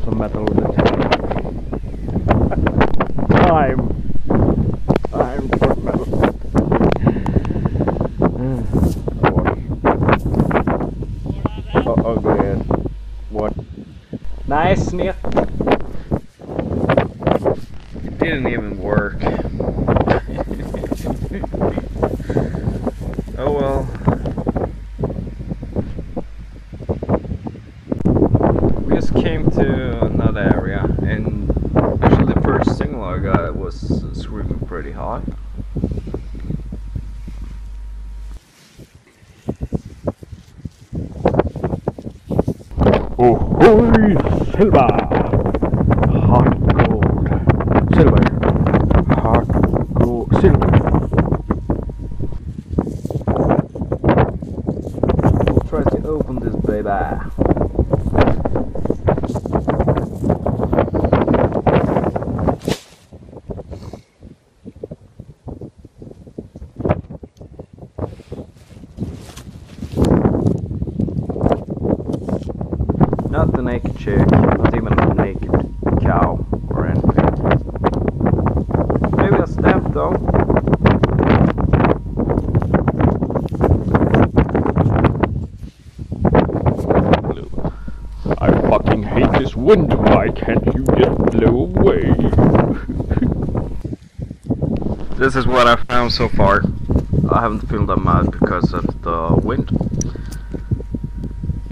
metal detector. I'm I'm torch metal. oh, oh, go ahead. What? Nice sniff. It didn't even work. oh well. We just came to another area and actually the first signal was screaming pretty hot. Ahoy, silver! Hot gold. Silver. Hot gold. Silver. Try to open this baby. Not the naked chick, not even a naked cow or anything. Maybe a stamp though. I fucking hate this wind. Why can't you just blow away? this is what I found so far. I haven't filled them out because of the wind.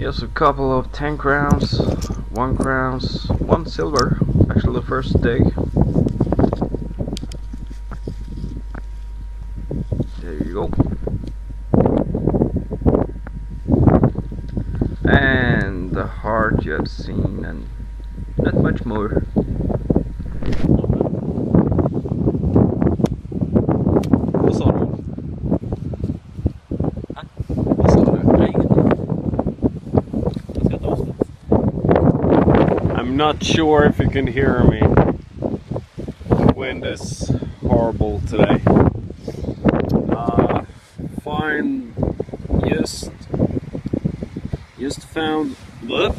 Here's a couple of 10 crowns, 1 crowns, 1 silver, actually the first dig. There you go. And the heart you have seen and not much more. I'm not sure if you can hear me. The wind is horrible today. Uh, fine. Just, just found. Whoop.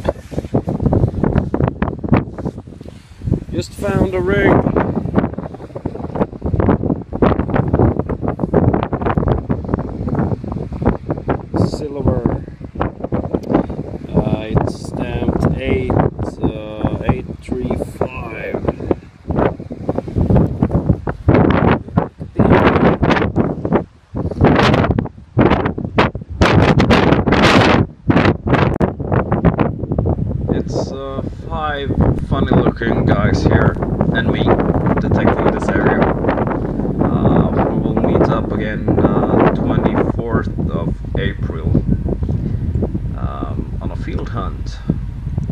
Just found a rig. Silver. Five funny-looking guys here and me detecting this area. Uh, we will meet up again uh, 24th of April um, on a field hunt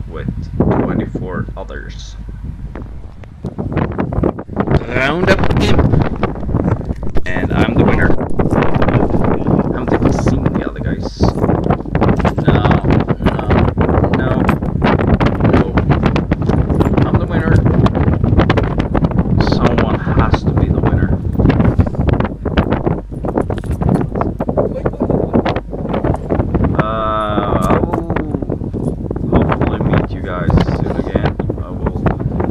with 24 others. Round up and I'm the winner. I haven't even seen the other guys. No, no, no, no. I'm the winner. Someone has to be the winner. Uh, I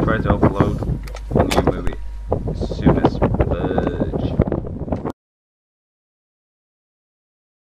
will hopefully